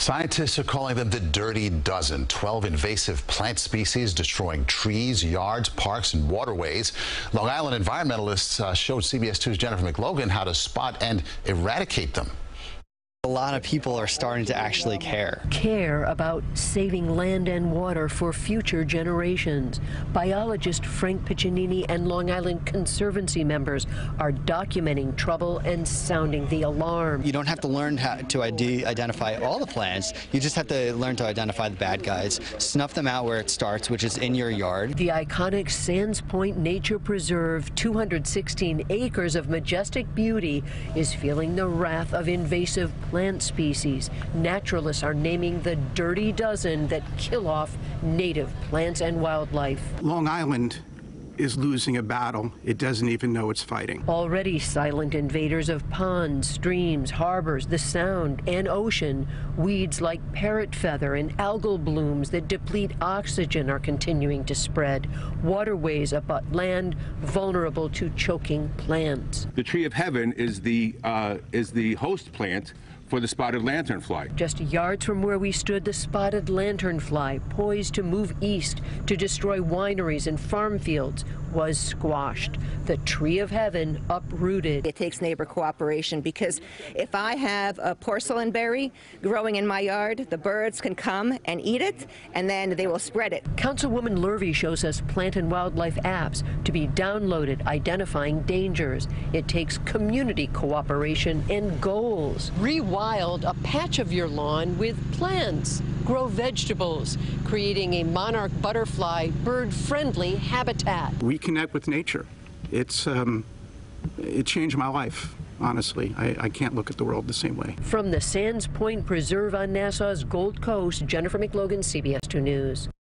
Scientists are calling them the dirty dozen. 12 invasive plant species destroying trees, yards, parks, and waterways. Long Island environmentalists uh, showed CBS 2's Jennifer McLogan how to spot and eradicate them. A lot of people are starting to actually care. Care about saving land and water for future generations. Biologist Frank Piccinini and Long Island Conservancy members are documenting trouble and sounding the alarm. You don't have to learn how to ID identify all the plants. You just have to learn to identify the bad guys, snuff them out where it starts, which is in your yard. The iconic Sands Point Nature Preserve, 216 acres of majestic beauty, is feeling the wrath of invasive plant species. Naturalists are naming the dirty dozen that kill off native plants and wildlife. Long Island is losing a battle it doesn't even know it's fighting. Already silent invaders of ponds, streams, harbors, the sound, and ocean. Weeds like parrot feather and algal blooms that deplete oxygen are continuing to spread. Waterways abut land vulnerable to choking plants. The tree of heaven is the uh, is the host plant for the spotted lanternfly. Just yards from where we stood, the spotted lanternfly, poised to move east to destroy wineries and farm fields, was squashed. The tree of heaven uprooted. It takes neighbor cooperation because if I have a porcelain berry growing in my yard, the birds can come and eat it and then they will spread it. Councilwoman Lurvey shows us plant and wildlife apps to be downloaded identifying dangers. It takes community cooperation and goals. Rewild a patch of your lawn with plants. Grow vegetables, creating a monarch butterfly bird-friendly habitat. Reconnect with nature. It's um, it changed my life. Honestly, I, I can't look at the world the same way. From the Sands Point Preserve on Nassau's Gold Coast, Jennifer McLogan, CBS 2 News.